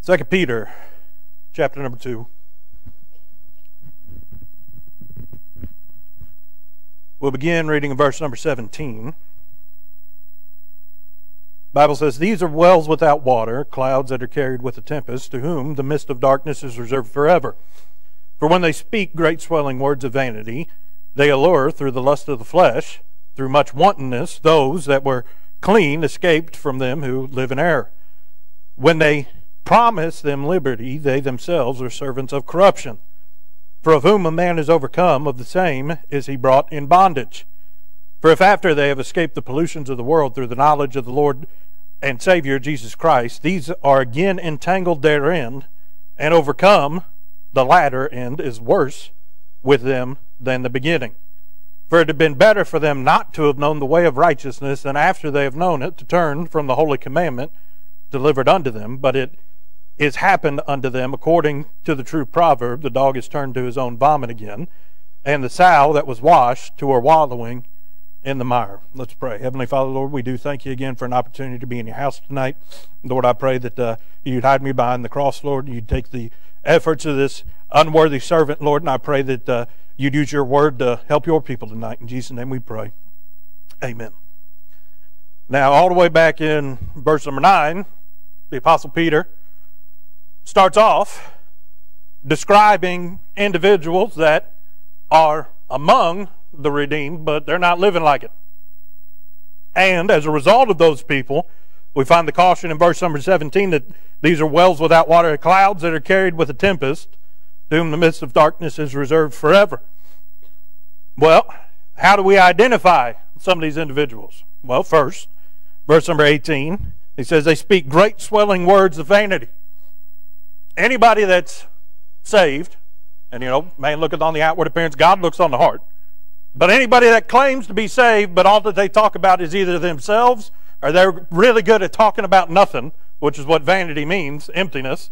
Second Peter, chapter number two. We'll begin reading in verse number 17. Bible says, These are wells without water, clouds that are carried with a tempest, to whom the mist of darkness is reserved forever. For when they speak great swelling words of vanity, they allure through the lust of the flesh, through much wantonness, those that were clean escaped from them who live in error. When they promise them liberty, they themselves are servants of corruption. For of whom a man is overcome, of the same is he brought in bondage. For if after they have escaped the pollutions of the world through the knowledge of the Lord and Savior Jesus Christ, these are again entangled therein and overcome, the latter end is worse with them than the beginning. For it had been better for them not to have known the way of righteousness than after they have known it to turn from the holy commandment delivered unto them. But it is happened unto them according to the true proverb the dog is turned to his own vomit again, and the sow that was washed to her wallowing in the mire. Let's pray. Heavenly Father, Lord, we do thank you again for an opportunity to be in your house tonight. Lord, I pray that uh, you'd hide me behind the cross, Lord, and you'd take the efforts of this unworthy servant, Lord, and I pray that uh, you'd use your word to help your people tonight. In Jesus' name we pray. Amen. Now, all the way back in verse number 9, the Apostle Peter starts off describing individuals that are among the redeemed, but they're not living like it. And as a result of those people, we find the caution in verse number 17 that these are wells without water, clouds that are carried with a tempest, to whom the midst of darkness is reserved forever. Well, how do we identify some of these individuals? Well, first, verse number 18, he says they speak great swelling words of vanity. Anybody that's saved, and you know, man looketh on the outward appearance, God looks on the heart. But anybody that claims to be saved, but all that they talk about is either themselves or they're really good at talking about nothing, which is what vanity means, emptiness,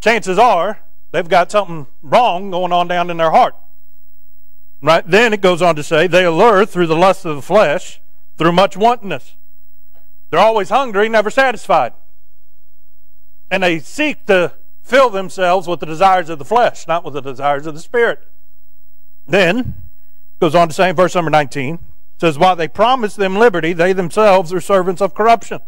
chances are they've got something wrong going on down in their heart. Right? Then it goes on to say, they allure through the lust of the flesh, through much wantonness. They're always hungry, never satisfied. And they seek to fill themselves with the desires of the flesh, not with the desires of the spirit. Then Goes on to say in verse number 19, says, While they promise them liberty, they themselves are servants of corruption.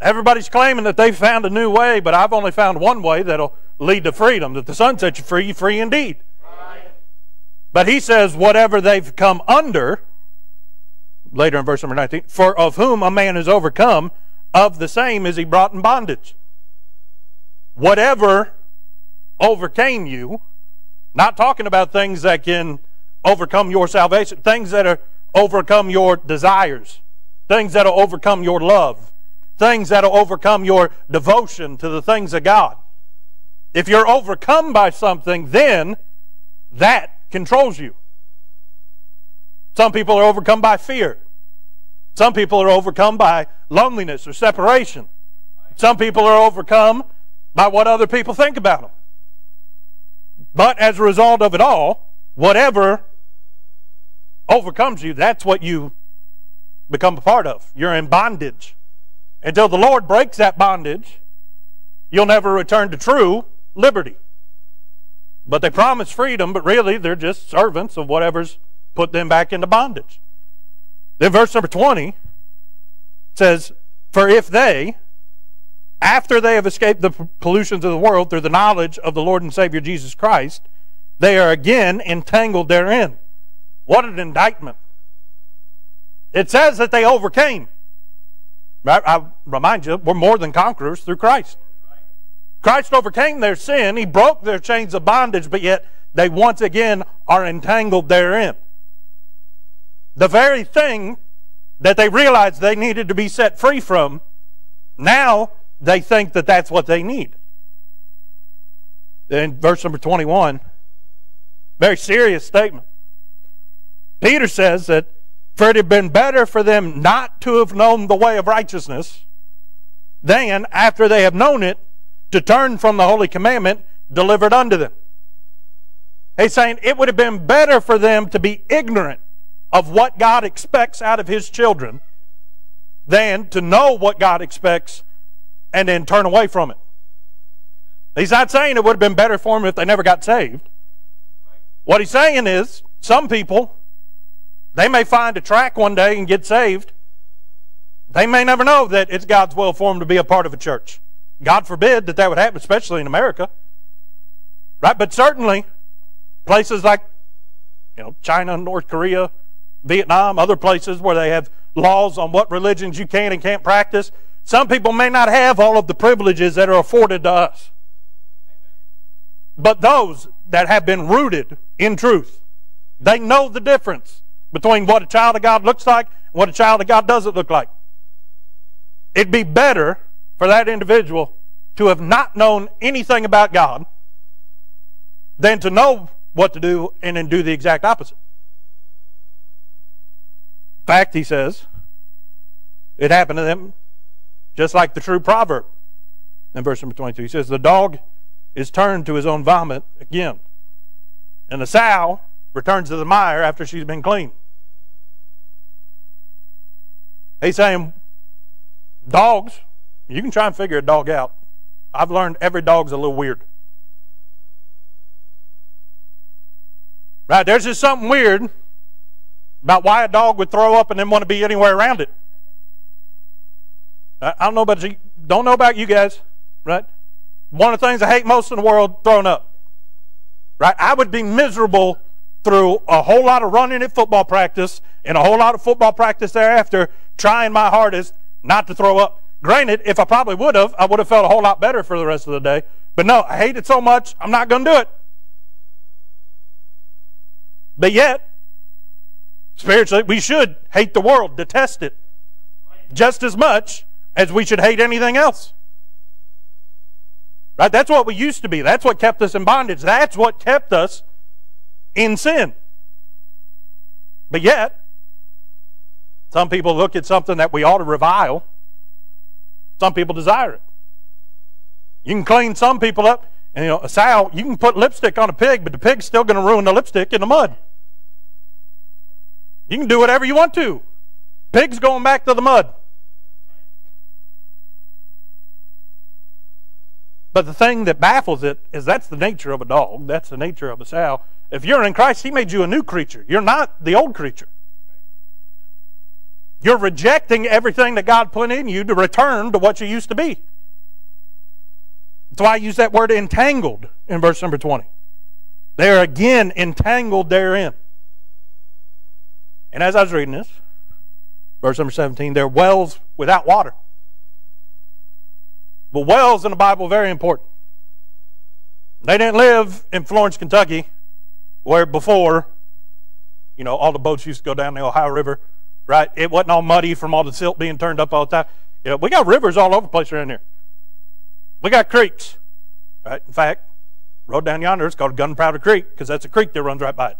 Everybody's claiming that they've found a new way, but I've only found one way that'll lead to freedom, that the Son sets you free, free indeed. Right. But he says, whatever they've come under, later in verse number 19, for of whom a man is overcome, of the same is he brought in bondage. Whatever overcame you, not talking about things that can overcome your salvation, things that are overcome your desires, things that'll overcome your love, things that'll overcome your devotion to the things of God. If you're overcome by something, then that controls you. Some people are overcome by fear. Some people are overcome by loneliness or separation. Some people are overcome by what other people think about them. But as a result of it all, whatever overcomes you, that's what you become a part of. You're in bondage. Until the Lord breaks that bondage, you'll never return to true liberty. But they promise freedom, but really they're just servants of whatever's put them back into bondage. Then verse number 20 says, For if they, after they have escaped the pollutions of the world through the knowledge of the Lord and Savior Jesus Christ, they are again entangled therein. What an indictment. It says that they overcame. I remind you, we're more than conquerors through Christ. Christ overcame their sin. He broke their chains of bondage, but yet they once again are entangled therein. The very thing that they realized they needed to be set free from, now they think that that's what they need. In verse number 21, very serious statement. Peter says that for it had been better for them not to have known the way of righteousness than, after they have known it, to turn from the holy commandment delivered unto them. He's saying it would have been better for them to be ignorant of what God expects out of His children than to know what God expects and then turn away from it. He's not saying it would have been better for them if they never got saved. What he's saying is some people, they may find a track one day and get saved. They may never know that it's God's will for them to be a part of a church. God forbid that that would happen, especially in America. Right? But certainly, places like you know, China, North Korea, Vietnam, other places where they have laws on what religions you can and can't practice. Some people may not have all of the privileges that are afforded to us. But those that have been rooted in truth, they know the difference between what a child of God looks like and what a child of God doesn't look like. It'd be better for that individual to have not known anything about God than to know what to do and then do the exact opposite. In fact, he says, it happened to them just like the true proverb in verse number 22. He says, The dog is turned to his own vomit again, and the sow returns to the mire after she's been cleaned. He's saying, Dogs, you can try and figure a dog out. I've learned every dog's a little weird. Right? There's just something weird about why a dog would throw up and then want to be anywhere around it. I don't know about you, don't know about you guys, right? One of the things I hate most in the world, throwing up. Right? I would be miserable through a whole lot of running at football practice and a whole lot of football practice thereafter, trying my hardest not to throw up. Granted, if I probably would have, I would have felt a whole lot better for the rest of the day. But no, I hate it so much, I'm not going to do it. But yet, spiritually, we should hate the world, detest it, just as much as we should hate anything else. Right? That's what we used to be. That's what kept us in bondage. That's what kept us in sin. But yet, some people look at something that we ought to revile. Some people desire it. You can clean some people up, and you know, a sow, you can put lipstick on a pig, but the pig's still going to ruin the lipstick in the mud. You can do whatever you want to. Pig's going back to the mud. But the thing that baffles it is that's the nature of a dog. That's the nature of a sow. If you're in Christ, He made you a new creature. You're not the old creature. You're rejecting everything that God put in you to return to what you used to be. That's why I use that word entangled in verse number 20. They are again entangled therein. And as I was reading this, verse number 17, they're wells without water. But wells in the Bible are very important. They didn't live in Florence, Kentucky, where before, you know, all the boats used to go down the Ohio River, right? It wasn't all muddy from all the silt being turned up all the time. You know, we got rivers all over the place around here. We got creeks, right? In fact, road down yonder is called Gunpowder Creek because that's a creek that runs right by it.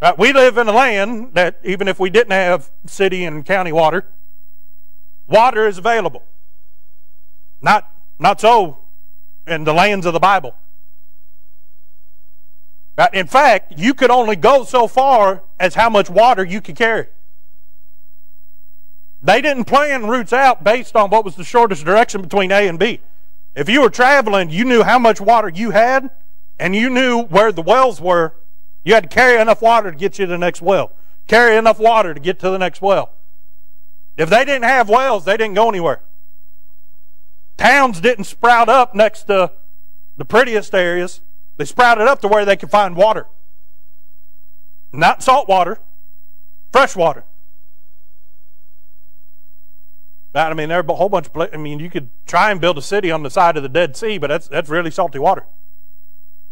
Right? We live in a land that even if we didn't have city and county water, water is available. Not, not so in the lands of the Bible. In fact, you could only go so far as how much water you could carry. They didn't plan routes out based on what was the shortest direction between A and B. If you were traveling, you knew how much water you had, and you knew where the wells were. You had to carry enough water to get you to the next well, carry enough water to get to the next well. If they didn't have wells, they didn't go anywhere. Towns didn't sprout up next to the prettiest areas. They sprouted up to where they could find water. Not salt water, fresh water. I mean, there are a whole bunch of. I mean, you could try and build a city on the side of the Dead Sea, but that's, that's really salty water.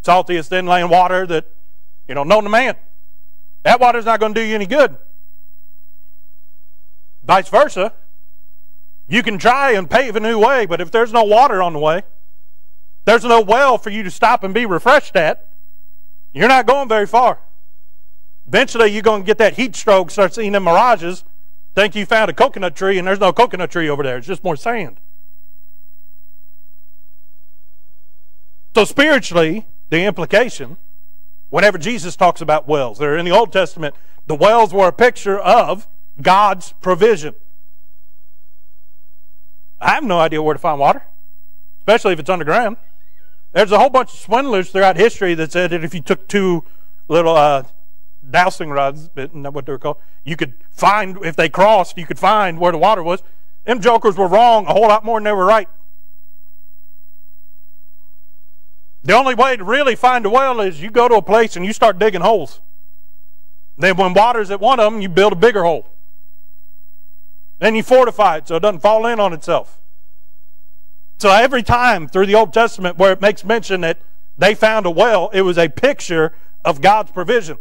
Saltiest inland water that, you know, known to man. That water's not going to do you any good. Vice versa, you can try and pave a new way, but if there's no water on the way, there's no well for you to stop and be refreshed at, you're not going very far. Eventually, you're going to get that heat stroke, start seeing them mirages, think you found a coconut tree, and there's no coconut tree over there. It's just more sand. So, spiritually, the implication, whenever Jesus talks about wells, they're in the Old Testament, the wells were a picture of God's provision. I have no idea where to find water, especially if it's underground. There's a whole bunch of swindlers throughout history that said that if you took two little uh, dowsing rods, isn't that what they're called? You could find, if they crossed, you could find where the water was. Them jokers were wrong a whole lot more than they were right. The only way to really find a well is you go to a place and you start digging holes. Then when water's at one of them, you build a bigger hole. Then you fortify it so it doesn't fall in on itself. So every time through the Old Testament where it makes mention that they found a well, it was a picture of God's provision.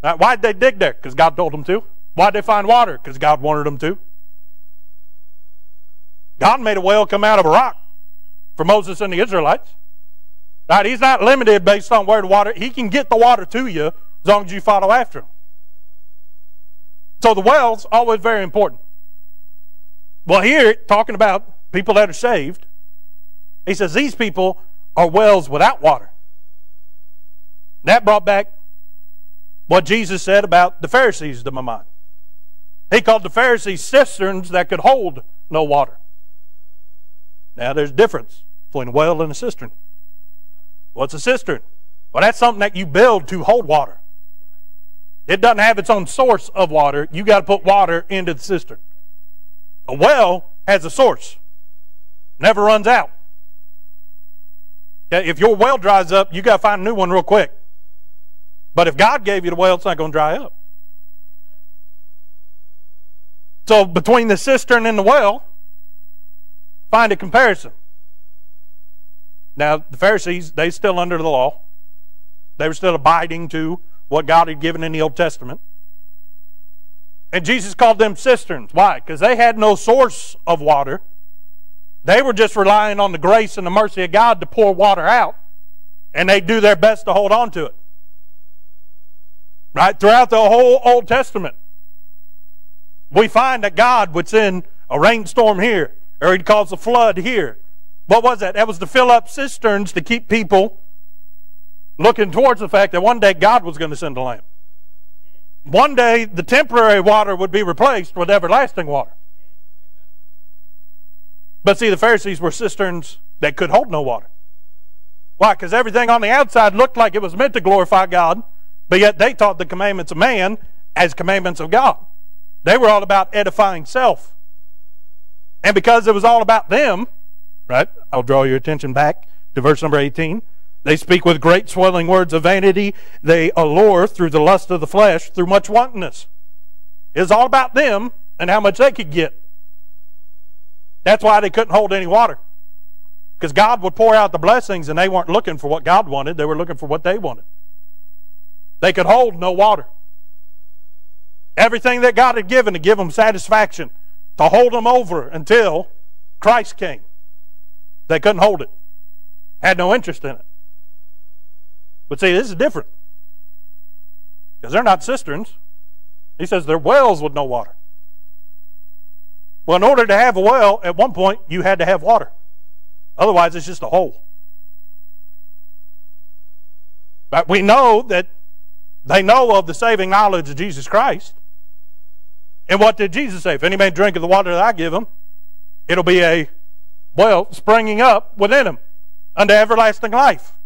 Why'd they dig there? Because God told them to. Why'd they find water? Because God wanted them to. God made a well come out of a rock for Moses and the Israelites. Right? He's not limited based on where the water, he can get the water to you as long as you follow after him. So the well's always very important. Well, here, talking about people that are saved, he says these people are wells without water. That brought back what Jesus said about the Pharisees to my mind. He called the Pharisees cisterns that could hold no water. Now, there's a difference between a well and a cistern. What's a cistern? Well, that's something that you build to hold water. It doesn't have its own source of water. You got to put water into the cistern. A well has a source, never runs out. If your well dries up, you got to find a new one real quick. But if God gave you the well, it's not going to dry up. So between the cistern and the well, find a comparison. Now, the Pharisees, they still under the law. They were still abiding to what God had given in the Old Testament. And Jesus called them cisterns. Why? Because they had no source of water. They were just relying on the grace and the mercy of God to pour water out. And they do their best to hold on to it. Right? Throughout the whole Old Testament, we find that God would send a rainstorm here, or he'd cause a flood here. What was that? That was to fill up cisterns to keep people looking towards the fact that one day God was going to send a lamb. One day the temporary water would be replaced with everlasting water. But see, the Pharisees were cisterns that could hold no water. Why? Because everything on the outside looked like it was meant to glorify God, but yet they taught the commandments of man as commandments of God. They were all about edifying self. And because it was all about them, right? I'll draw your attention back to verse number 18. They speak with great swelling words of vanity. They allure through the lust of the flesh, through much wantonness. It's all about them and how much they could get. That's why they couldn't hold any water. Because God would pour out the blessings and they weren't looking for what God wanted, they were looking for what they wanted. They could hold no water. Everything that God had given to give them satisfaction, to hold them over until Christ came. They couldn't hold it, had no interest in it. But see, this is different. Because they're not cisterns. He says they're wells with no water. Well, in order to have a well, at one point, you had to have water. Otherwise, it's just a hole. But we know that they know of the saving knowledge of Jesus Christ. And what did Jesus say? If any man drink of the water that I give him, it'll be a well springing up within him unto everlasting life.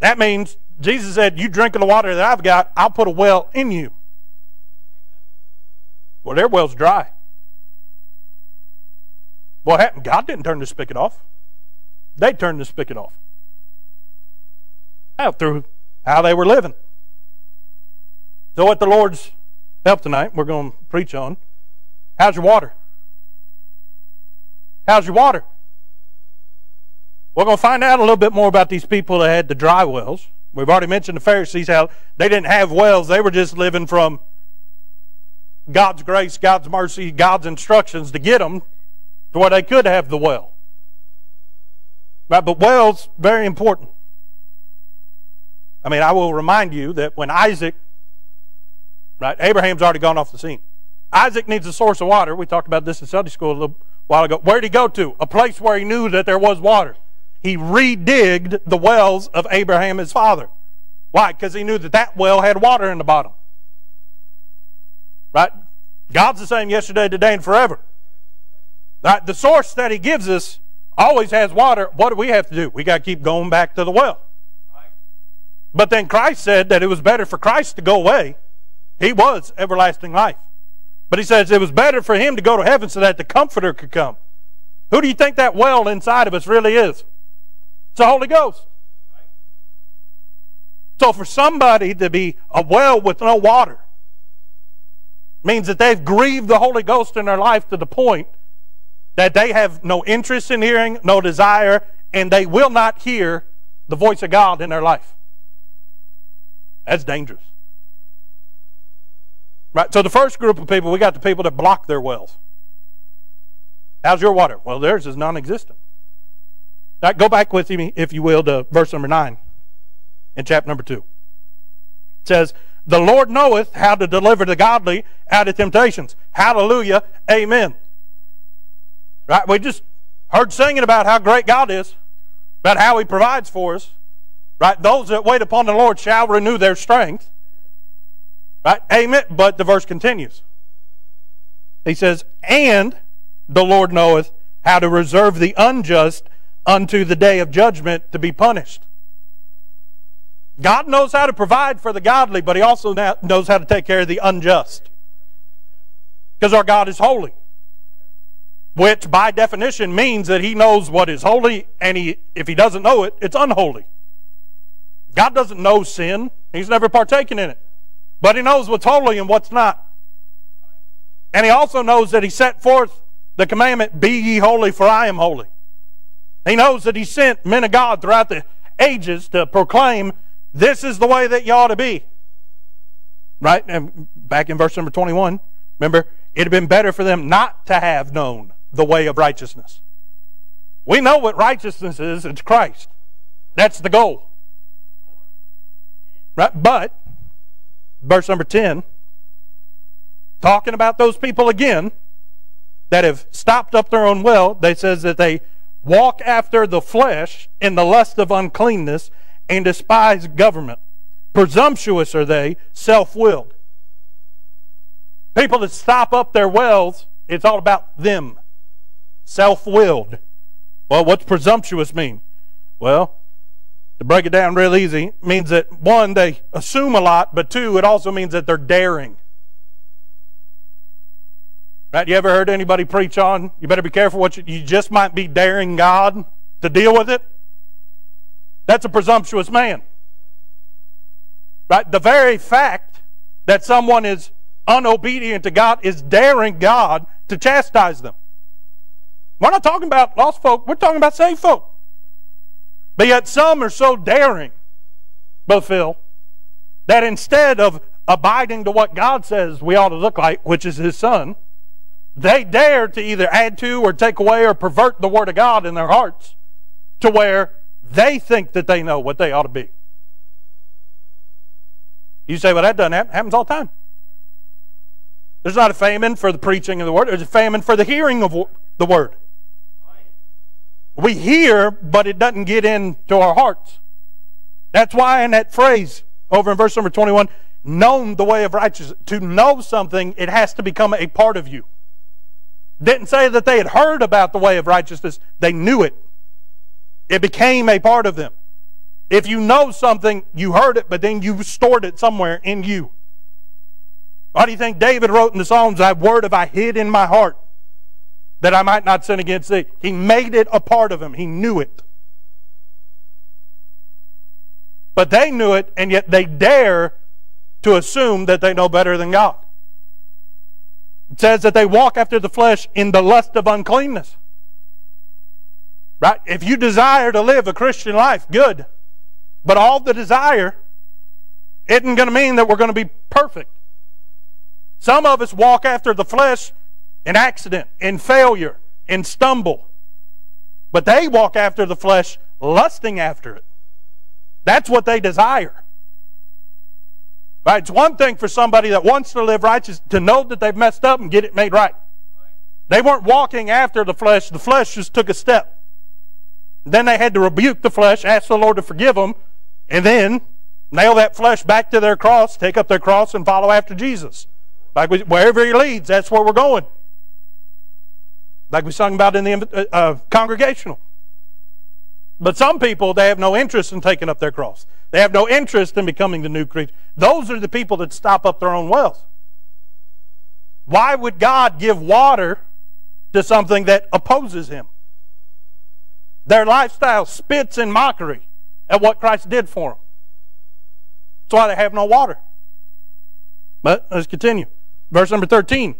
That means Jesus said, You drink of the water that I've got, I'll put a well in you. Well, their well's dry. What happened? God didn't turn the spigot off. They turned the spigot off. Out through how they were living. So, what the Lord's help tonight, we're going to preach on how's your water? How's your water? We're going to find out a little bit more about these people that had the dry wells. We've already mentioned the Pharisees, how they didn't have wells. They were just living from God's grace, God's mercy, God's instructions to get them to where they could have the well. Right, but wells, very important. I mean, I will remind you that when Isaac, right, Abraham's already gone off the scene. Isaac needs a source of water. We talked about this in Sunday school a little while ago. Where did he go to? A place where he knew that there was water he redigged the wells of Abraham, his father. Why? Because he knew that that well had water in the bottom. Right? God's the same yesterday, today, and forever. Right? The source that he gives us always has water, what do we have to do? We got to keep going back to the well. But then Christ said that it was better for Christ to go away. He was everlasting life. But he says it was better for him to go to heaven so that the Comforter could come. Who do you think that well inside of us really is? It's the Holy Ghost. So for somebody to be a well with no water means that they've grieved the Holy Ghost in their life to the point that they have no interest in hearing, no desire, and they will not hear the voice of God in their life. That's dangerous. Right? So the first group of people, we got the people that block their wells. How's your water? Well, theirs is non existent. Now, go back with me, if you will, to verse number 9 in chapter number 2. It says, The Lord knoweth how to deliver the godly out of temptations. Hallelujah. Amen. Right? We just heard singing about how great God is, about how He provides for us. Right? Those that wait upon the Lord shall renew their strength. Right? Amen. But the verse continues. He says, And the Lord knoweth how to reserve the unjust unto the day of judgment to be punished. God knows how to provide for the godly, but He also knows how to take care of the unjust. Because our God is holy. Which, by definition, means that He knows what is holy, and he, if He doesn't know it, it's unholy. God doesn't know sin, He's never partaken in it. But He knows what's holy and what's not. And He also knows that He set forth the commandment, Be ye holy, for I am holy. He knows that He sent men of God throughout the ages to proclaim, This is the way that you ought to be. Right? And back in verse number 21, remember, it had been better for them not to have known the way of righteousness. We know what righteousness is, it's Christ. That's the goal. Right? But, verse number 10, talking about those people again that have stopped up their own well, they says that they walk after the flesh in the lust of uncleanness and despise government. Presumptuous are they, self-willed. People that stop up their wells, it's all about them. Self-willed. Well, what's presumptuous mean? Well, to break it down real easy, means that one, they assume a lot, but two, it also means that they're daring. Right? You ever heard anybody preach on? You better be careful what you, you just might be daring God to deal with it. That's a presumptuous man. Right? The very fact that someone is unobedient to God is daring God to chastise them. We're not talking about lost folk, we're talking about saved folk. But yet some are so daring, Brother Phil, that instead of abiding to what God says we ought to look like, which is His Son, they dare to either add to or take away or pervert the Word of God in their hearts to where they think that they know what they ought to be. You say, well, that doesn't happen. Happens all the time. There's not a famine for the preaching of the Word. There's a famine for the hearing of the Word. We hear, but it doesn't get into our hearts. That's why in that phrase over in verse number 21, known the way of righteousness. To know something, it has to become a part of you. Didn't say that they had heard about the way of righteousness, they knew it. It became a part of them. If you know something, you heard it, but then you stored it somewhere in you. Why do you think David wrote in the Psalms, Thy word have I hid in my heart that I might not sin against thee. He made it a part of him. He knew it. But they knew it, and yet they dare to assume that they know better than God. It says that they walk after the flesh in the lust of uncleanness. Right? If you desire to live a Christian life, good. But all the desire isn't going to mean that we're going to be perfect. Some of us walk after the flesh in accident, in failure, in stumble. But they walk after the flesh, lusting after it. That's what they desire. Right? It's one thing for somebody that wants to live righteous to know that they've messed up and get it made right. They weren't walking after the flesh, the flesh just took a step. Then they had to rebuke the flesh, ask the Lord to forgive them, and then nail that flesh back to their cross, take up their cross, and follow after Jesus. Like wherever He leads, that's where we're going like we sung about in the uh, uh, congregational. But some people, they have no interest in taking up their cross. They have no interest in becoming the new creature. Those are the people that stop up their own wells. Why would God give water to something that opposes Him? Their lifestyle spits in mockery at what Christ did for them. That's why they have no water. But let's continue. Verse number 13.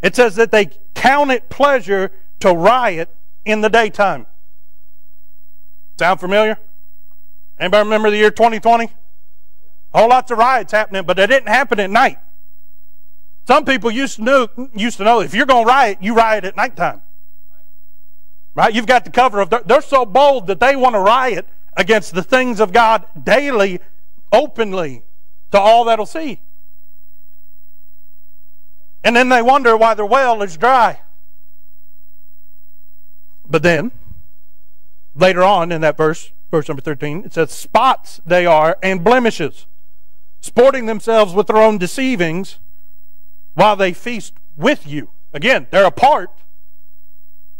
It says that they count it pleasure to riot in the daytime. Sound familiar? Anybody remember the year 2020? Whole lots of riots happening, but they didn't happen at night. Some people used to know, used to know if you're going to riot, you riot at nighttime. Right? You've got the cover of. They're so bold that they want to riot against the things of God daily, openly, to all that'll see. And then they wonder why their well is dry. But then, later on in that verse, verse number 13, it says, Spots they are and blemishes, sporting themselves with their own deceivings while they feast with you. Again, they're apart,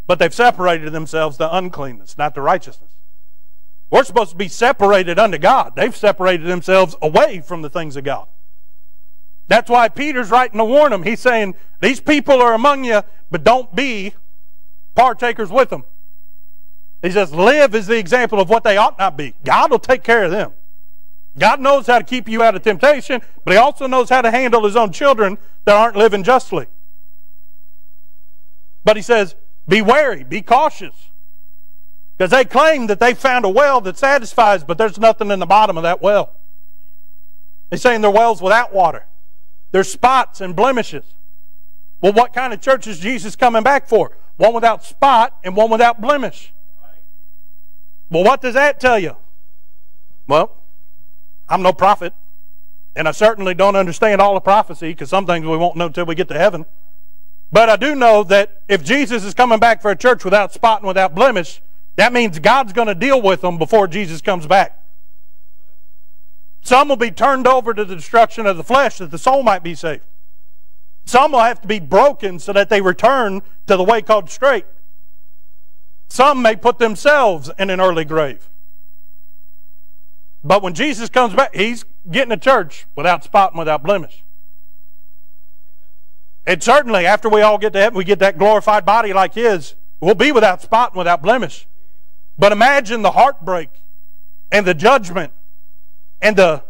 but they've separated themselves to uncleanness, not to righteousness. We're supposed to be separated unto God. They've separated themselves away from the things of God. That's why Peter's writing to warn them. He's saying, These people are among you, but don't be partakers with them. He says, Live is the example of what they ought not be. God will take care of them. God knows how to keep you out of temptation, but He also knows how to handle His own children that aren't living justly. But He says, Be wary, be cautious. Because they claim that they found a well that satisfies, but there's nothing in the bottom of that well. They're saying they're wells without water. There's spots and blemishes. Well, what kind of church is Jesus coming back for? One without spot and one without blemish. Well, what does that tell you? Well, I'm no prophet, and I certainly don't understand all of prophecy because some things we won't know until we get to heaven. But I do know that if Jesus is coming back for a church without spot and without blemish, that means God's going to deal with them before Jesus comes back. Some will be turned over to the destruction of the flesh that the soul might be saved. Some will have to be broken so that they return to the way called straight. Some may put themselves in an early grave. But when Jesus comes back, he's getting a church without spot and without blemish. And certainly, after we all get to heaven, we get that glorified body like his, we'll be without spot and without blemish. But imagine the heartbreak and the judgment and the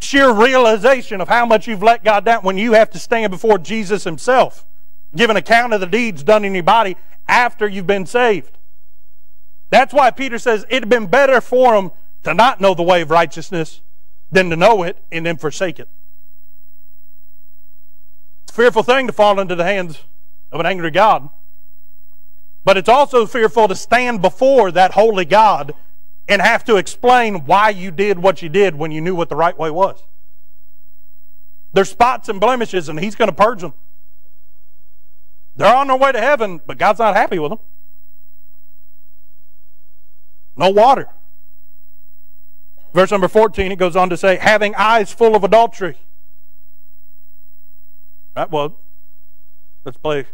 sheer realization of how much you've let God down when you have to stand before Jesus Himself, give an account of the deeds done in your body after you've been saved. That's why Peter says it'd been better for them to not know the way of righteousness than to know it and then forsake it. It's a fearful thing to fall into the hands of an angry God. But it's also fearful to stand before that holy God and have to explain why you did what you did when you knew what the right way was. There's spots and blemishes, and He's going to purge them. They're on their way to heaven, but God's not happy with them. No water. Verse number 14, it goes on to say, having eyes full of adultery. Right, well, let's play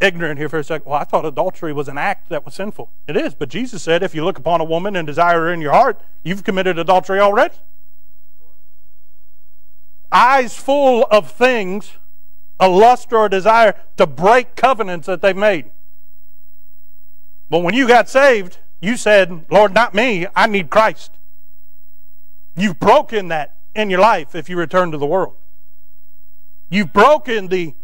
ignorant here for a second. Well, I thought adultery was an act that was sinful. It is, but Jesus said if you look upon a woman and desire her in your heart, you've committed adultery already. Eyes full of things, a lust or a desire to break covenants that they've made. But when you got saved, you said, Lord, not me, I need Christ. You've broken that in your life if you return to the world. You've broken the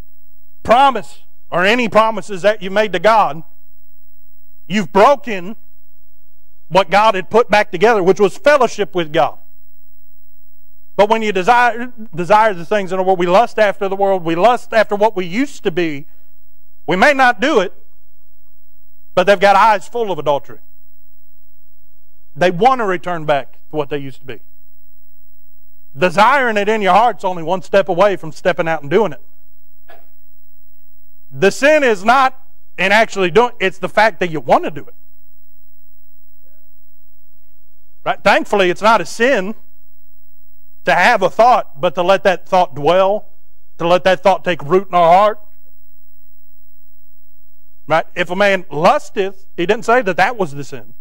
promise or any promises that you made to God, you've broken what God had put back together, which was fellowship with God. But when you desire, desire the things in the world, we lust after the world, we lust after what we used to be, we may not do it, but they've got eyes full of adultery. They want to return back to what they used to be. Desiring it in your heart's only one step away from stepping out and doing it. The sin is not in actually doing it, it's the fact that you want to do it. Right? Thankfully, it's not a sin to have a thought, but to let that thought dwell, to let that thought take root in our heart. Right? If a man lusteth, he didn't say that that was the sin.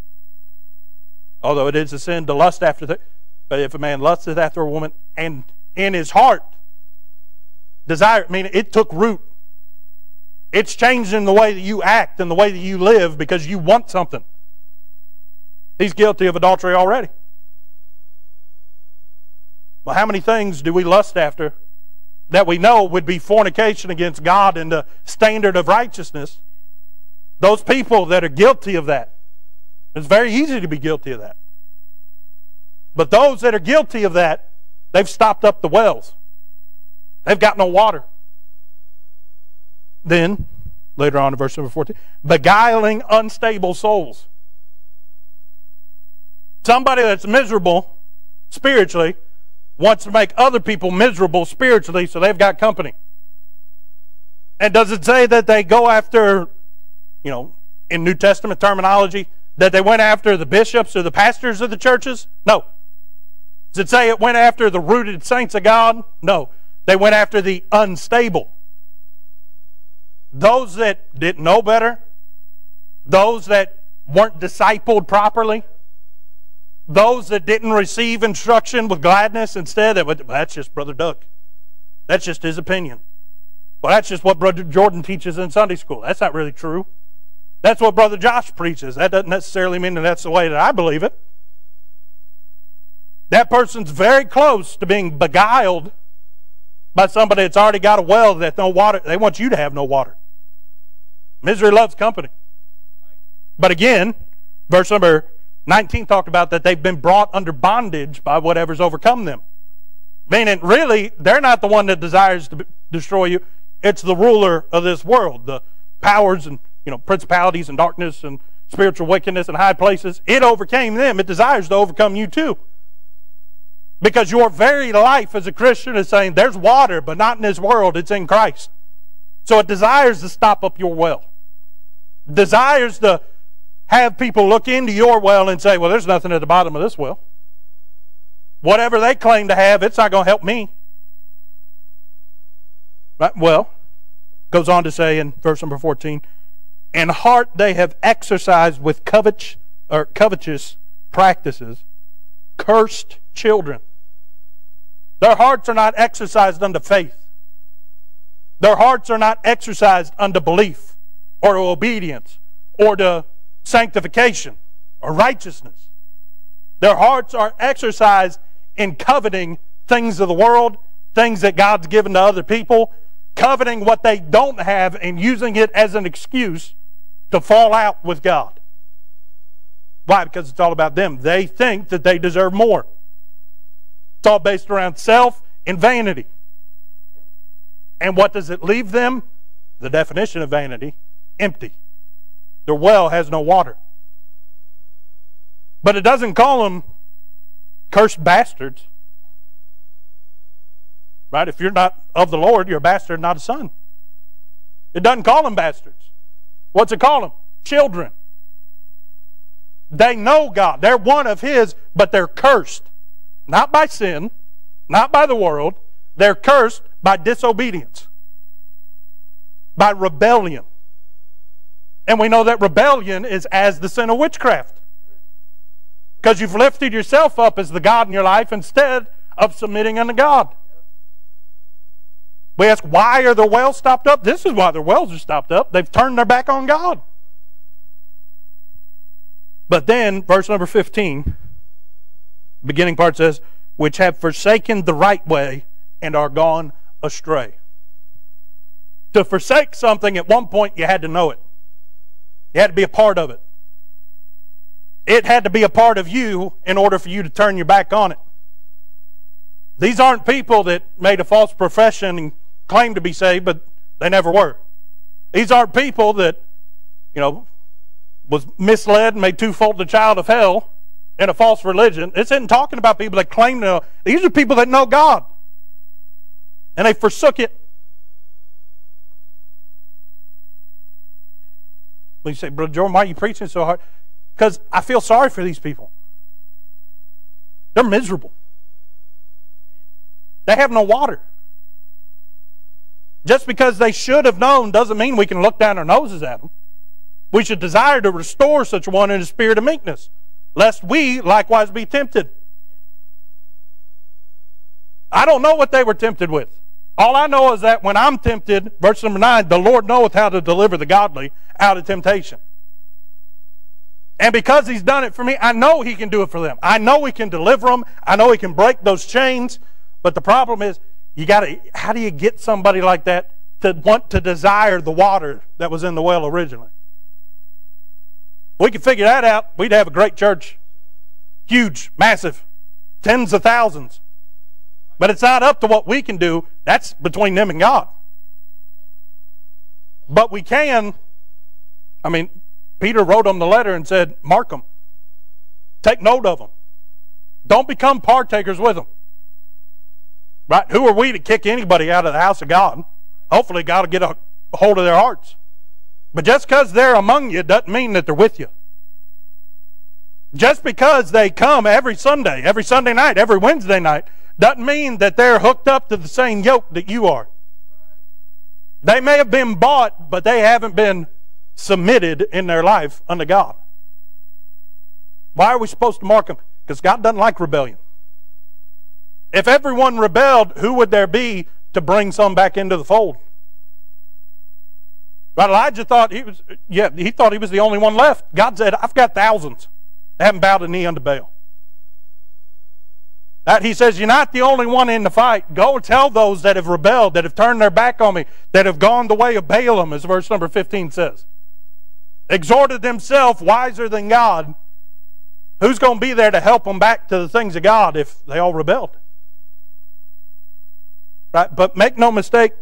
Although it is a sin to lust after the, but if a man lusteth after a woman and in his heart desire, I mean, it took root. It's changing the way that you act and the way that you live because you want something. He's guilty of adultery already. Well, how many things do we lust after that we know would be fornication against God and the standard of righteousness? Those people that are guilty of that. It's very easy to be guilty of that. But those that are guilty of that, they've stopped up the wells. They've got no water. Then, later on in verse number 14, beguiling unstable souls. Somebody that's miserable spiritually wants to make other people miserable spiritually, so they've got company. And does it say that they go after, you know, in New Testament terminology, that they went after the bishops or the pastors of the churches? No. Does it say it went after the rooted saints of God? No. They went after the unstable. Those that didn't know better, those that weren't discipled properly, those that didn't receive instruction with gladness instead, that well, that's just Brother Doug. That's just his opinion. Well, that's just what Brother Jordan teaches in Sunday school. That's not really true. That's what Brother Josh preaches. That doesn't necessarily mean that that's the way that I believe it. That person's very close to being beguiled by somebody that's already got a well that no water. They want you to have no water. Misery loves company. But again, verse number 19 talked about that they've been brought under bondage by whatever's overcome them. Meaning, really, they're not the one that desires to destroy you. It's the ruler of this world, the powers and you know principalities and darkness and spiritual wickedness and high places. It overcame them. It desires to overcome you too. Because your very life as a Christian is saying, there's water, but not in this world, it's in Christ. So it desires to stop up your well. Desires to have people look into your well and say, well, there's nothing at the bottom of this well. Whatever they claim to have, it's not going to help me. Right? Well, goes on to say in verse number 14, in heart they have exercised with covet, or covetous practices, cursed children. Their hearts are not exercised unto faith. Their hearts are not exercised unto belief or to obedience or to sanctification or righteousness. Their hearts are exercised in coveting things of the world, things that God's given to other people, coveting what they don't have and using it as an excuse to fall out with God. Why? Because it's all about them. They think that they deserve more. It's all based around self and vanity. And what does it leave them? The definition of vanity empty. Their well has no water. But it doesn't call them cursed bastards. Right? If you're not of the Lord, you're a bastard, not a son. It doesn't call them bastards. What's it call them? Children. They know God. They're one of His, but they're cursed. Not by sin, not by the world. They're cursed by disobedience, by rebellion. And we know that rebellion is as the sin of witchcraft. Because you've lifted yourself up as the God in your life instead of submitting unto God. We ask, why are their wells stopped up? This is why their wells are stopped up. They've turned their back on God. But then, verse number 15 beginning part says, which have forsaken the right way and are gone astray. To forsake something, at one point, you had to know it. You had to be a part of it. It had to be a part of you in order for you to turn your back on it. These aren't people that made a false profession and claimed to be saved, but they never were. These aren't people that, you know, was misled and made twofold the child of hell in a false religion. This isn't talking about people that claim to know. These are people that know God. And they forsook it. Well, you say, Brother Jordan, why are you preaching so hard? Because I feel sorry for these people. They're miserable. They have no water. Just because they should have known doesn't mean we can look down our noses at them. We should desire to restore such one in a spirit of meekness, lest we likewise be tempted. I don't know what they were tempted with. All I know is that when I'm tempted, verse number 9, the Lord knoweth how to deliver the godly out of temptation. And because he's done it for me, I know he can do it for them. I know he can deliver them. I know he can break those chains. But the problem is, you got to, how do you get somebody like that to want to desire the water that was in the well originally? we could figure that out, we'd have a great church. Huge, massive, tens of thousands. But it's not up to what we can do. That's between them and God. But we can, I mean, Peter wrote them the letter and said, Mark them. Take note of them. Don't become partakers with them. Right? Who are we to kick anybody out of the house of God? Hopefully, God will get a hold of their hearts. But just because they're among you doesn't mean that they're with you. Just because they come every Sunday, every Sunday night, every Wednesday night, doesn't mean that they're hooked up to the same yoke that you are. They may have been bought, but they haven't been submitted in their life unto God. Why are we supposed to mark them? Because God doesn't like rebellion. If everyone rebelled, who would there be to bring some back into the fold? But Elijah thought he was, yeah, he thought he was the only one left. God said, I've got thousands that haven't bowed a knee unto Baal. That he says, You're not the only one in the fight. Go tell those that have rebelled, that have turned their back on me, that have gone the way of Balaam, as verse number 15 says. Exhorted himself wiser than God. Who's going to be there to help them back to the things of God if they all rebelled? Right? But make no mistake,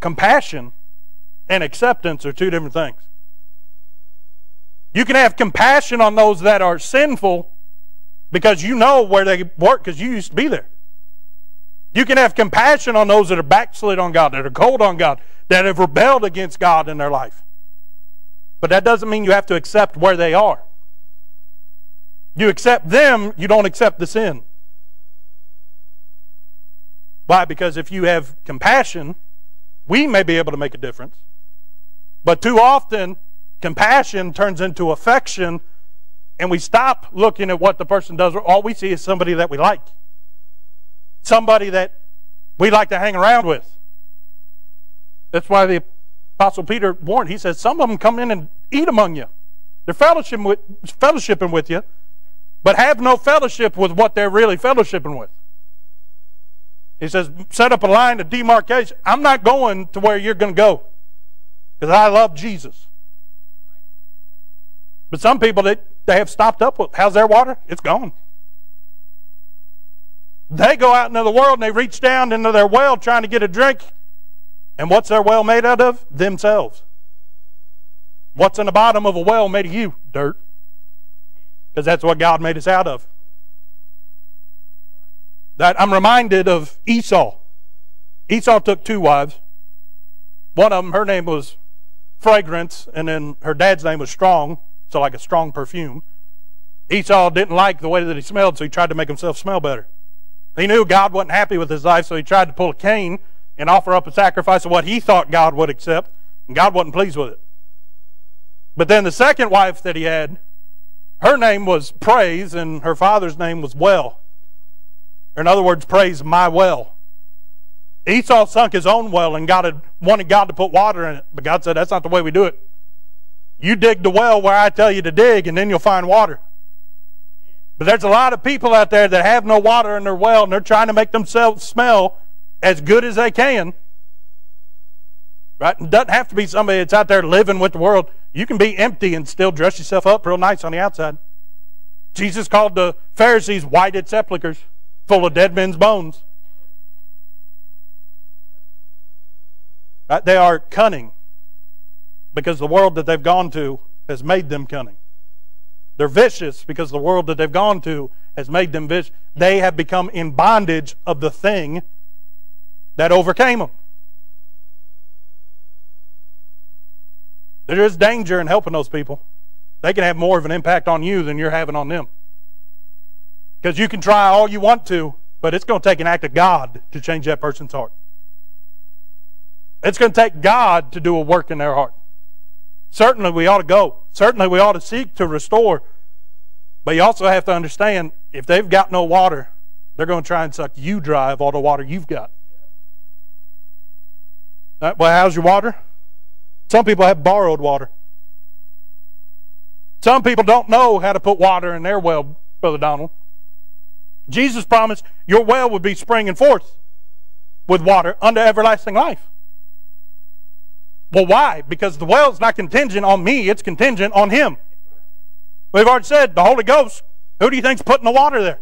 compassion and acceptance are two different things. You can have compassion on those that are sinful because you know where they work because you used to be there. You can have compassion on those that are backslid on God, that are cold on God, that have rebelled against God in their life. But that doesn't mean you have to accept where they are. You accept them, you don't accept the sin. Why? Because if you have compassion, we may be able to make a difference. But too often, compassion turns into affection, and we stop looking at what the person does. All we see is somebody that we like, somebody that we like to hang around with. That's why the Apostle Peter warned. He says, Some of them come in and eat among you. They're fellowshipping with, fellowshipping with you, but have no fellowship with what they're really fellowshipping with. He says, set up a line of demarcation. I'm not going to where you're going to go because I love Jesus. But some people, they, they have stopped up with, how's their water? It's gone. They go out into the world and they reach down into their well trying to get a drink. And what's their well made out of? Themselves. What's in the bottom of a well made of you? Dirt. Because that's what God made us out of that I'm reminded of Esau. Esau took two wives. One of them, her name was Fragrance, and then her dad's name was Strong, so like a strong perfume. Esau didn't like the way that he smelled, so he tried to make himself smell better. He knew God wasn't happy with his life, so he tried to pull a Cain and offer up a sacrifice of what he thought God would accept, and God wasn't pleased with it. But then the second wife that he had, her name was Praise, and her father's name was Well. Or in other words, praise my well. Esau sunk his own well and God had wanted God to put water in it, but God said, That's not the way we do it. You dig the well where I tell you to dig, and then you'll find water. But there's a lot of people out there that have no water in their well, and they're trying to make themselves smell as good as they can. Right? It doesn't have to be somebody that's out there living with the world. You can be empty and still dress yourself up real nice on the outside. Jesus called the Pharisees whited sepulchres full of dead men's bones. Right? They are cunning because the world that they've gone to has made them cunning. They're vicious because the world that they've gone to has made them vicious. They have become in bondage of the thing that overcame them. There is danger in helping those people. They can have more of an impact on you than you're having on them. Because you can try all you want to, but it's going to take an act of God to change that person's heart. It's going to take God to do a work in their heart. Certainly we ought to go. Certainly we ought to seek to restore. But you also have to understand if they've got no water, they're going to try and suck you dry of all the water you've got. Right, well, how's your water? Some people have borrowed water. Some people don't know how to put water in their well, Brother Donald. Jesus promised your well would be springing forth with water unto everlasting life. Well, why? Because the well is not contingent on me, it's contingent on Him. We've already said the Holy Ghost. Who do you think's putting the water there?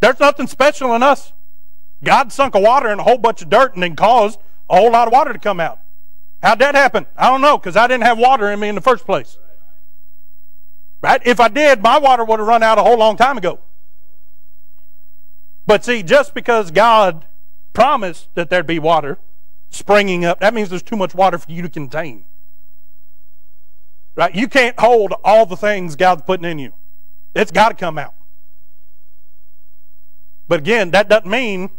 There's nothing special in us. God sunk a water in a whole bunch of dirt and then caused a whole lot of water to come out. How'd that happen? I don't know, because I didn't have water in me in the first place. Right? If I did, my water would have run out a whole long time ago. But see, just because God promised that there'd be water springing up, that means there's too much water for you to contain. Right? You can't hold all the things God's putting in you. It's got to come out. But again, that doesn't mean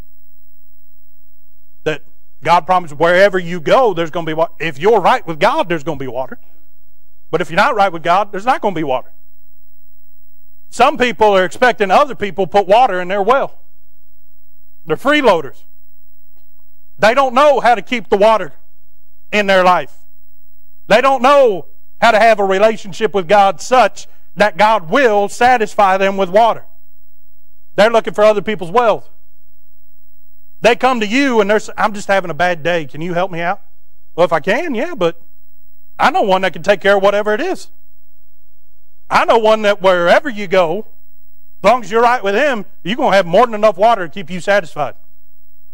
that God promised wherever you go, there's going to be water. If you're right with God, there's going to be water. But if you're not right with God, there's not going to be water. Some people are expecting other people put water in their well. They're freeloaders. They don't know how to keep the water in their life. They don't know how to have a relationship with God such that God will satisfy them with water. They're looking for other people's wealth. They come to you and they're I'm just having a bad day. Can you help me out? Well, if I can, yeah, but I know one that can take care of whatever it is. I know one that wherever you go, as long as you're right with Him, you're going to have more than enough water to keep you satisfied.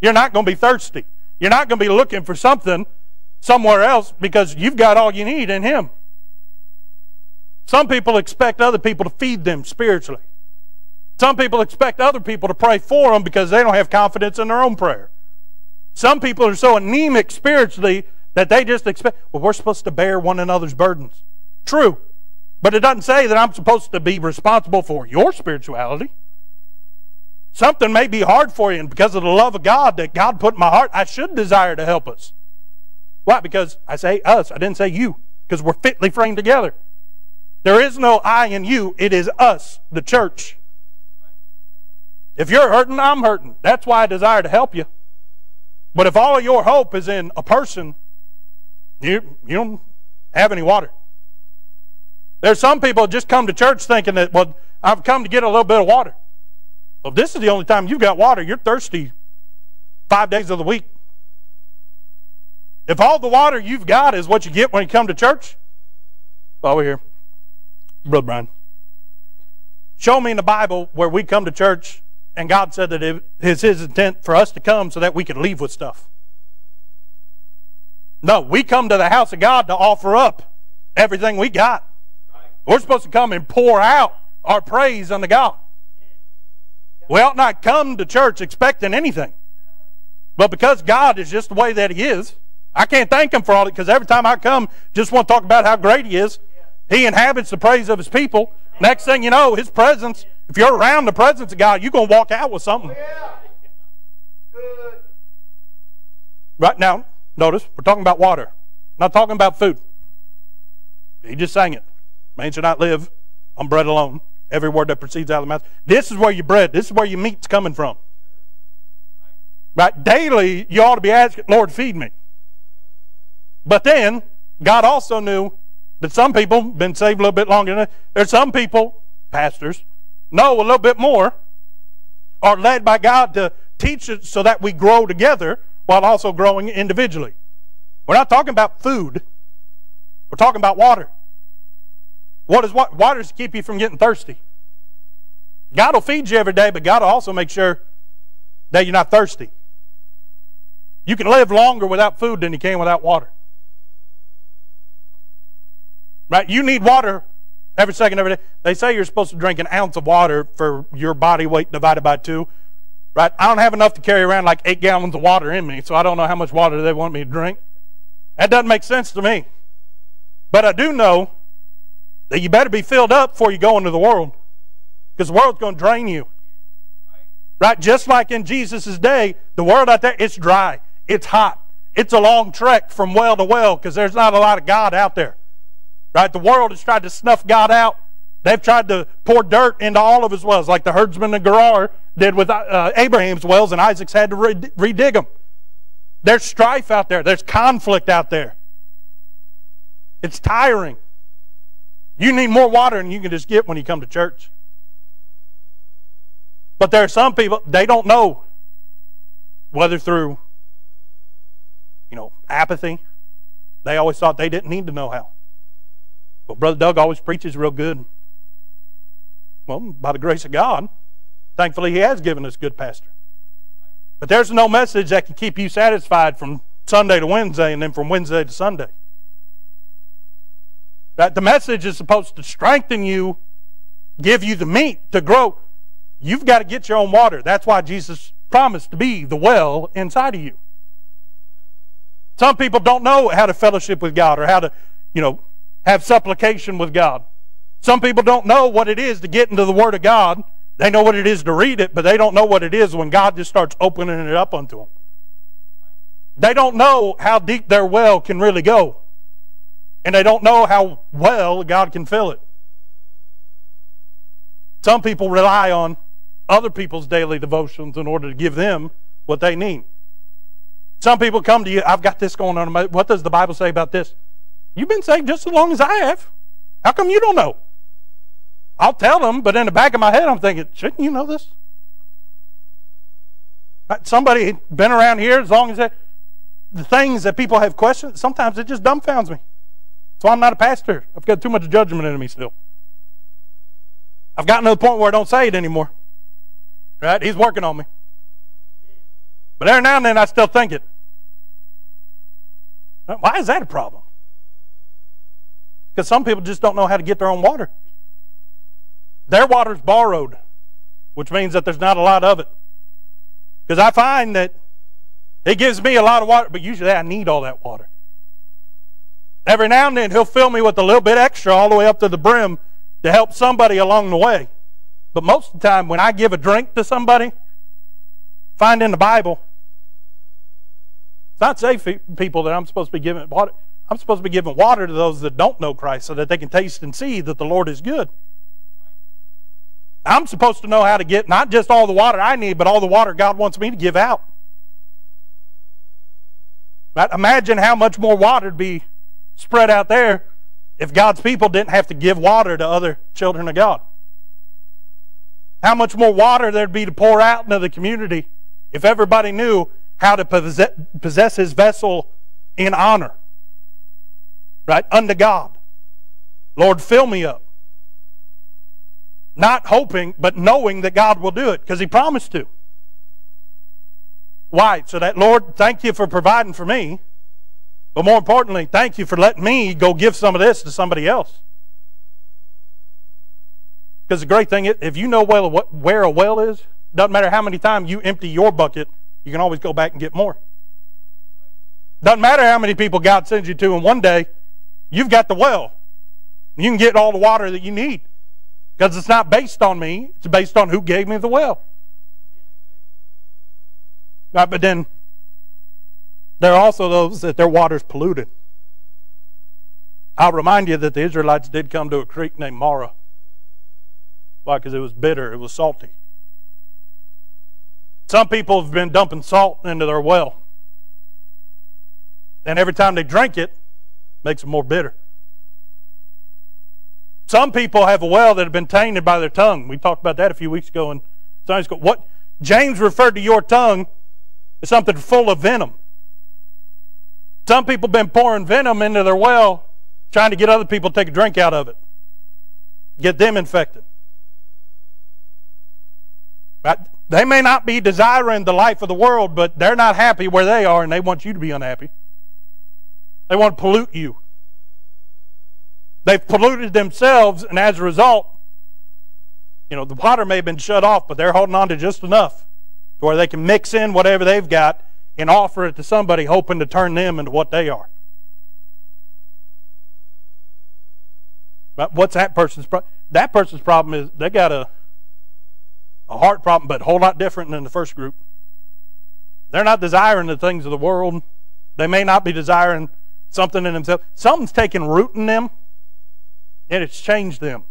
You're not going to be thirsty. You're not going to be looking for something somewhere else because you've got all you need in Him. Some people expect other people to feed them spiritually. Some people expect other people to pray for them because they don't have confidence in their own prayer. Some people are so anemic spiritually that they just expect, well, we're supposed to bear one another's burdens. True. But it doesn't say that I'm supposed to be responsible for your spirituality. Something may be hard for you, and because of the love of God that God put in my heart, I should desire to help us. Why? Because I say us, I didn't say you, because we're fitly framed together. There is no I and you, it is us, the church. If you're hurting, I'm hurting. That's why I desire to help you. But if all of your hope is in a person, you, you don't have any water. There's some people just come to church thinking that, well, I've come to get a little bit of water. Well, if this is the only time you've got water, you're thirsty five days of the week. If all the water you've got is what you get when you come to church, over here, Brother Brian, show me in the Bible where we come to church and God said that it is His intent for us to come so that we could leave with stuff. No, we come to the house of God to offer up everything we got. We're supposed to come and pour out our praise unto God. We ought not come to church expecting anything. But because God is just the way that He is, I can't thank Him for all it because every time I come, just want to talk about how great He is. He inhabits the praise of His people. Next thing you know, His presence, if you're around the presence of God, you're going to walk out with something. Oh, right now, notice, we're talking about water, not talking about food. He just sang it. Man should not live on bread alone. Every word that proceeds out of the mouth. This is where your bread, this is where your meat's coming from. Right? Daily, you ought to be asking, Lord, feed me. But then, God also knew that some people, been saved a little bit longer than there's some people, pastors, know a little bit more, are led by God to teach it so that we grow together while also growing individually. We're not talking about food. We're talking about water. What is what? Water to keep you from getting thirsty. God will feed you every day, but God will also make sure that you're not thirsty. You can live longer without food than you can without water. Right? You need water every second, every day. They say you're supposed to drink an ounce of water for your body weight divided by two. Right? I don't have enough to carry around like eight gallons of water in me, so I don't know how much water they want me to drink. That doesn't make sense to me. But I do know that you better be filled up before you go into the world because the world's going to drain you. Right? Just like in Jesus' day, the world out there, it's dry, it's hot, it's a long trek from well to well because there's not a lot of God out there. Right? The world has tried to snuff God out. They've tried to pour dirt into all of his wells, like the herdsmen of Gerar did with uh, Abraham's wells, and Isaac's had to re- redig them. There's strife out there. There's conflict out there. It's tiring. You need more water than you can just get when you come to church. But there are some people, they don't know whether through, you know, apathy. They always thought they didn't need to know how. But Brother Doug always preaches real good. Well, by the grace of God, thankfully he has given us good pastor. But there's no message that can keep you satisfied from Sunday to Wednesday and then from Wednesday to Sunday. That the message is supposed to strengthen you, give you the meat to grow. You've got to get your own water. That's why Jesus promised to be the well inside of you. Some people don't know how to fellowship with God or how to, you know, have supplication with God. Some people don't know what it is to get into the Word of God. They know what it is to read it, but they don't know what it is when God just starts opening it up unto them. They don't know how deep their well can really go and they don't know how well God can fill it. Some people rely on other people's daily devotions in order to give them what they need. Some people come to you, I've got this going on. What does the Bible say about this? You've been saved just as long as I have. How come you don't know? I'll tell them, but in the back of my head, I'm thinking, shouldn't you know this? Somebody been around here as long as they, the things that people have questions, sometimes it just dumbfounds me. So I'm not a pastor. I've got too much judgment in me still. I've gotten to the point where I don't say it anymore. Right? He's working on me. But every now and then I still think it. Why is that a problem? Because some people just don't know how to get their own water. Their water's borrowed, which means that there's not a lot of it. Because I find that it gives me a lot of water, but usually I need all that water. Every now and then he'll fill me with a little bit extra all the way up to the brim to help somebody along the way. But most of the time, when I give a drink to somebody, find in the Bible, it's not say people that I'm supposed to be giving water. I'm supposed to be giving water to those that don't know Christ so that they can taste and see that the Lord is good. I'm supposed to know how to get not just all the water I need, but all the water God wants me to give out. Right? Imagine how much more water would be spread out there if God's people didn't have to give water to other children of God? How much more water there'd be to pour out into the community if everybody knew how to possess his vessel in honor, right? Unto God. Lord, fill me up. Not hoping, but knowing that God will do it because he promised to. Why? So that, Lord, thank you for providing for me. But more importantly, thank you for letting me go give some of this to somebody else. Because the great thing is, if you know well where a well is, doesn't matter how many times you empty your bucket, you can always go back and get more. Doesn't matter how many people God sends you to, and one day you've got the well. You can get all the water that you need. Because it's not based on me, it's based on who gave me the well. Right, but then there are also those that their water's polluted. I'll remind you that the Israelites did come to a creek named Marah. Why? Because it was bitter, it was salty. Some people have been dumping salt into their well. And every time they drink it, it makes them more bitter. Some people have a well that have been tainted by their tongue. We talked about that a few weeks ago in Sunday school. What James referred to your tongue as something full of venom. Some people have been pouring venom into their well, trying to get other people to take a drink out of it, get them infected. They may not be desiring the life of the world, but they're not happy where they are, and they want you to be unhappy. They want to pollute you. They've polluted themselves, and as a result, you know, the water may have been shut off, but they're holding on to just enough to where they can mix in whatever they've got and offer it to somebody hoping to turn them into what they are. But what's that person's problem? That person's problem is they got a, a heart problem, but a whole lot different than the first group. They're not desiring the things of the world. They may not be desiring something in themselves. Something's taking root in them and it's changed them.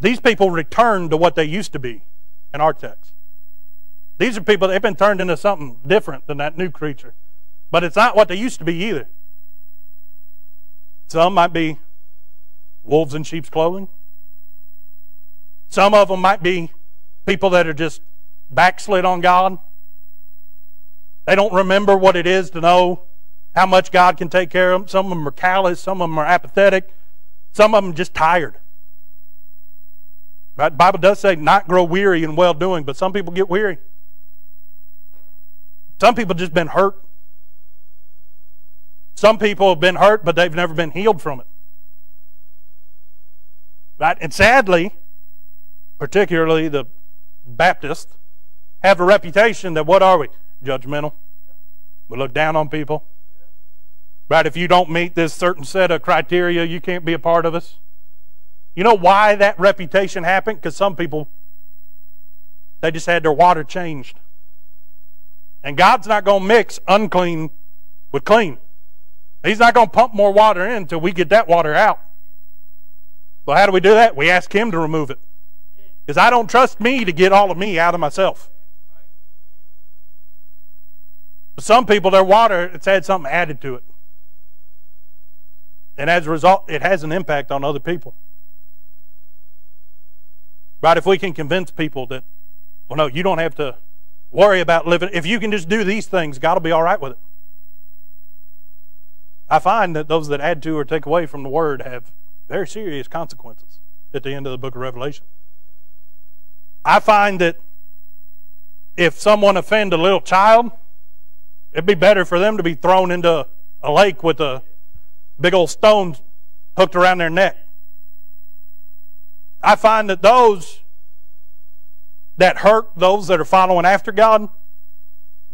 These people return to what they used to be in our text. These are people, that have been turned into something different than that new creature. But it's not what they used to be either. Some might be wolves in sheep's clothing. Some of them might be people that are just backslid on God. They don't remember what it is to know how much God can take care of them. Some of them are callous, some of them are apathetic, some of them just tired. Right? The Bible does say not grow weary in well doing, but some people get weary. Some people just been hurt. Some people have been hurt, but they've never been healed from it. Right? And sadly, particularly the Baptists, have a reputation that what are we? Judgmental. We look down on people. Right? If you don't meet this certain set of criteria, you can't be a part of us. You know why that reputation happened? Because some people, they just had their water changed. And God's not going to mix unclean with clean. He's not going to pump more water in until we get that water out. Well, how do we do that? We ask Him to remove it. Because I don't trust me to get all of me out of myself. But some people, their water, it's had something added to it. And as a result, it has an impact on other people. Right? If we can convince people that, well, no, you don't have to worry about living. If you can just do these things, God will be all right with it. I find that those that add to or take away from the word have very serious consequences at the end of the book of Revelation. I find that if someone offend a little child, it'd be better for them to be thrown into a lake with a big old stone hooked around their neck. I find that those that hurt those that are following after God,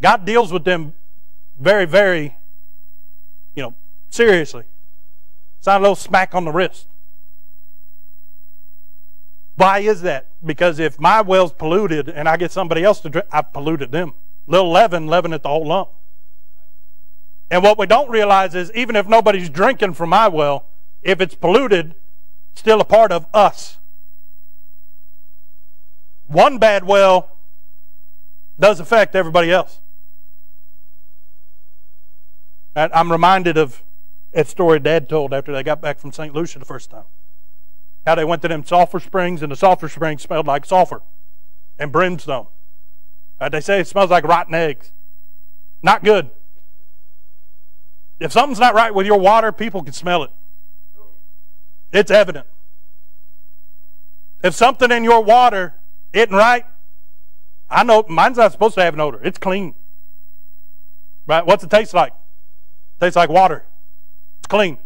God deals with them very, very, you know, seriously. It's not a little smack on the wrist. Why is that? Because if my well's polluted and I get somebody else to drink, I've polluted them. Little leaven, leaven at the whole lump. And what we don't realize is even if nobody's drinking from my well, if it's polluted, it's still a part of us. One bad well does affect everybody else. And I'm reminded of that story Dad told after they got back from St. Lucia the first time. How they went to them sulfur springs, and the sulfur springs smelled like sulfur and brimstone. Uh, they say it smells like rotten eggs. Not good. If something's not right with your water, people can smell it. It's evident. If something in your water isn't right, I know mine's not supposed to have an odor. It's clean. Right? What's it taste like? It tastes like water. It's clean.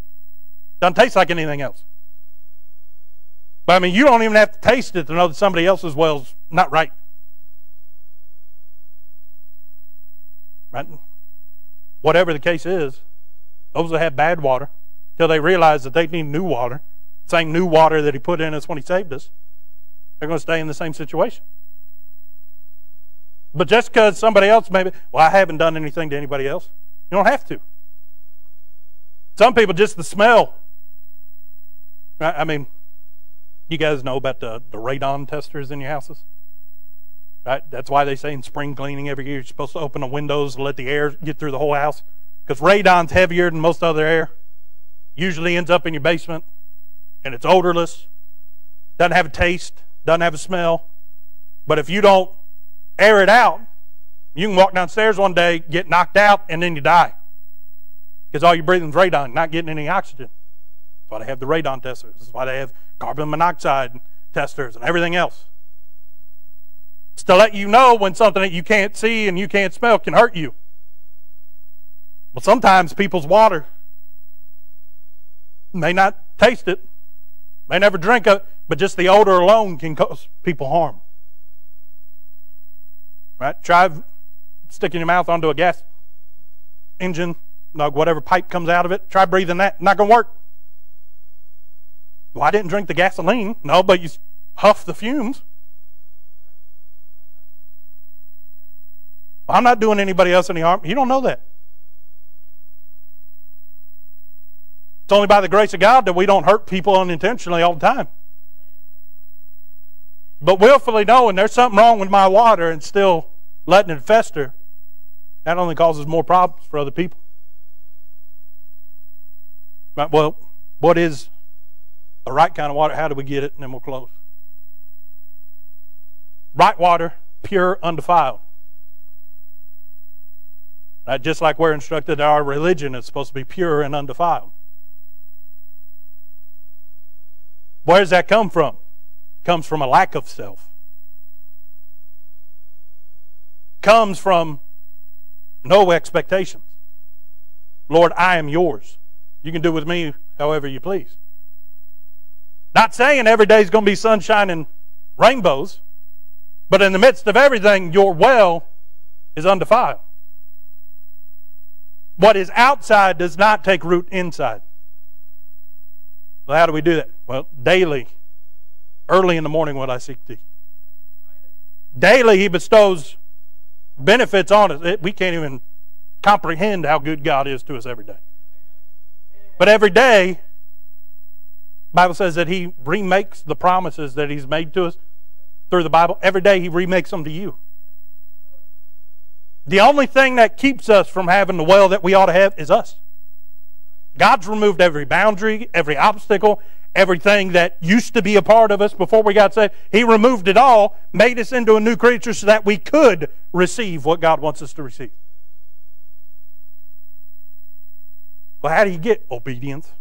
Doesn't taste like anything else. But I mean, you don't even have to taste it to know that somebody else's well's not right. Right? Whatever the case is, those that have bad water, till they realize that they need new water, same new water that He put in us when He saved us, they're going to stay in the same situation. But just because somebody else maybe, well, I haven't done anything to anybody else. You don't have to. Some people just the smell. I mean, you guys know about the, the radon testers in your houses? Right? That's why they say in spring cleaning every year you're supposed to open the windows and let the air get through the whole house. Because radon's heavier than most other air. Usually ends up in your basement. And it's odorless. Doesn't have a taste. Doesn't have a smell. But if you don't air it out, you can walk downstairs one day, get knocked out, and then you die. Because all you're breathing is radon, not getting any oxygen. That's why they have the radon testers. That's why they have carbon monoxide testers and everything else. It's to let you know when something that you can't see and you can't smell can hurt you. Well, sometimes people's water may not taste it, may never drink it, but just the odor alone can cause people harm. Right? Try sticking your mouth onto a gas engine, whatever pipe comes out of it. Try breathing that. Not going to work. Well, I didn't drink the gasoline. No, but you huff the fumes. I'm not doing anybody else any harm. You don't know that. It's only by the grace of God that we don't hurt people unintentionally all the time. But willfully knowing there's something wrong with my water and still letting it fester, that only causes more problems for other people. Right, well, what is the right kind of water? How do we get it? And then we'll close. Right water, pure, undefiled. Right, just like we're instructed our religion is supposed to be pure and undefiled. Where does that come from? Comes from a lack of self. Comes from no expectations. Lord, I am yours. You can do with me however you please. Not saying every day is going to be sunshine and rainbows, but in the midst of everything, your well is undefiled. What is outside does not take root inside. Well, how do we do that? Well, daily, early in the morning will I seek thee. Daily, he bestows benefits on us. We can't even comprehend how good God is to us every day. But every day, Bible says that he remakes the promises that he's made to us through the Bible. Every day he remakes them to you. The only thing that keeps us from having the well that we ought to have is us. God's removed every boundary, every obstacle, everything that used to be a part of us before we got saved. He removed it all, made us into a new creature so that we could receive what God wants us to receive. Well, how do you get obedience,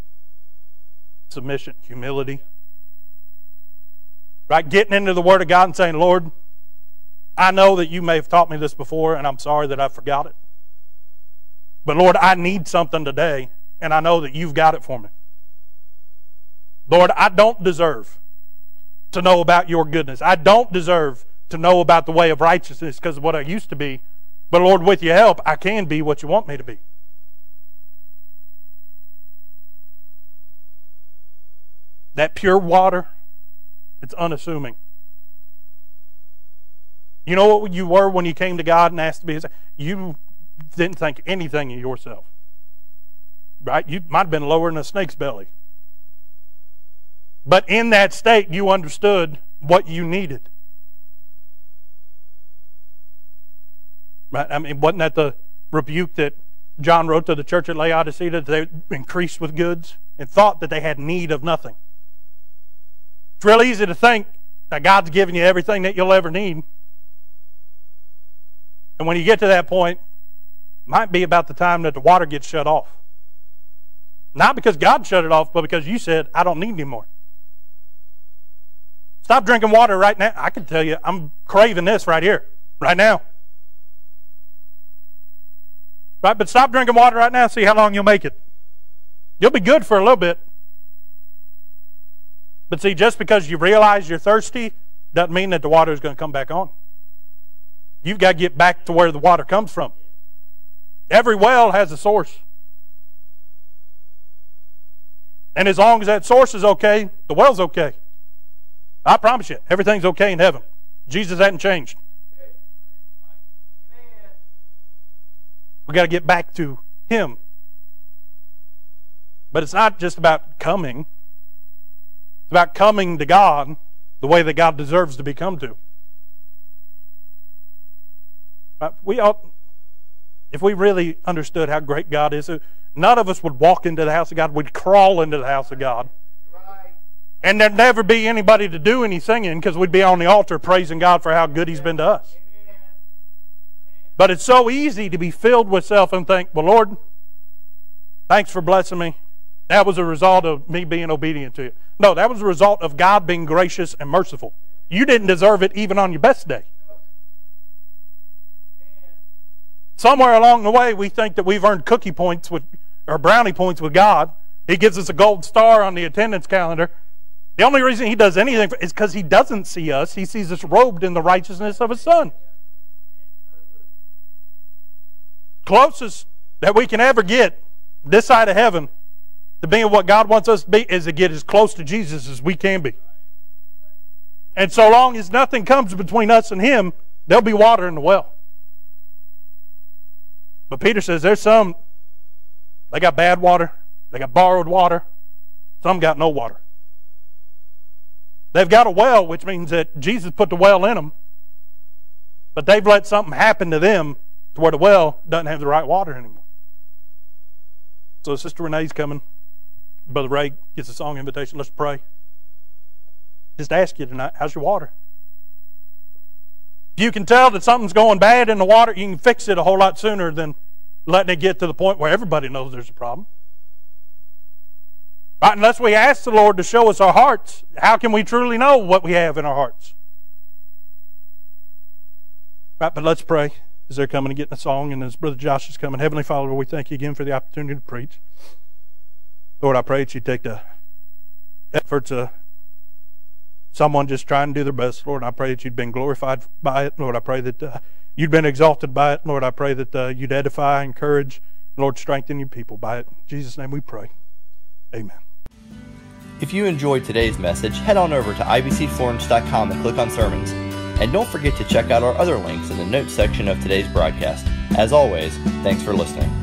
submission, humility? Right? Getting into the Word of God and saying, Lord, I know that you may have taught me this before, and I'm sorry that I forgot it. But Lord, I need something today, and I know that you've got it for me. Lord, I don't deserve to know about your goodness. I don't deserve to know about the way of righteousness because of what I used to be. But Lord, with your help, I can be what you want me to be. That pure water, it's unassuming. You know what you were when you came to God and asked to be His? You didn't think anything of yourself. Right? You might have been lower than a snake's belly. But in that state, you understood what you needed. Right? I mean, wasn't that the rebuke that John wrote to the church at Laodicea that they increased with goods and thought that they had need of nothing? It's real easy to think that God's given you everything that you'll ever need. And when you get to that point, might be about the time that the water gets shut off. Not because God shut it off, but because you said, I don't need anymore. Stop drinking water right now. I can tell you, I'm craving this right here, right now. Right? But stop drinking water right now, see how long you'll make it. You'll be good for a little bit. But see, just because you realize you're thirsty doesn't mean that the water is going to come back on. You've got to get back to where the water comes from. Every well has a source. And as long as that source is okay, the well's okay. I promise you, everything's okay in heaven. Jesus hasn't changed. we got to get back to Him. But it's not just about coming it's about coming to God the way that God deserves to be come to. Uh, we ought, if we really understood how great God is, uh, none of us would walk into the house of God. We'd crawl into the house of God. And there'd never be anybody to do any singing because we'd be on the altar praising God for how good He's been to us. But it's so easy to be filled with self and think, well, Lord, thanks for blessing me. That was a result of me being obedient to you. No, that was a result of God being gracious and merciful. You didn't deserve it even on your best day. Somewhere along the way, we think that we've earned cookie points with, or brownie points with God. He gives us a gold star on the attendance calendar. The only reason he does anything is because he doesn't see us. He sees us robed in the righteousness of his son. Closest that we can ever get this side of heaven to being what God wants us to be is to get as close to Jesus as we can be. And so long as nothing comes between us and Him, there'll be water in the well. But Peter says there's some, they got bad water, They got borrowed water. Some got no water. They've got a well, which means that Jesus put the well in them, but they've let something happen to them to where the well doesn't have the right water anymore. So Sister Renee's coming. Brother Ray gets a song invitation. Let's pray. Just ask you tonight, how's your water? If you can tell that something's going bad in the water, you can fix it a whole lot sooner than letting it get to the point where everybody knows there's a problem. Right? Unless we ask the Lord to show us our hearts, how can we truly know what we have in our hearts? Right, but let's pray as they're coming and getting a song, and as Brother Josh is coming. Heavenly Father, we thank you again for the opportunity to preach. Lord, I pray that you take the efforts of someone just trying to do their best. Lord, I pray that you'd been glorified by it. Lord, I pray that uh, you'd been exalted by it. Lord, I pray that uh, you'd edify, encourage, Lord, strengthen your people by it. In Jesus' name we pray. Amen. If you enjoyed today's message, head on over to ibcflorence.com and click on sermons. And don't forget to check out our other links in the notes section of today's broadcast. As always, thanks for listening.